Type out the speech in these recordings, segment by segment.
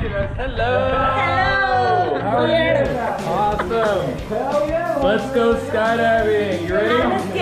Miraculous. Hello. Hello. How are you? Awesome. Hell yeah. Let's go skydiving. You ready?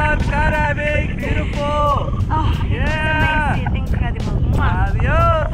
job, big, Beautiful. Oh, yeah. amazing. Incredible. Adios.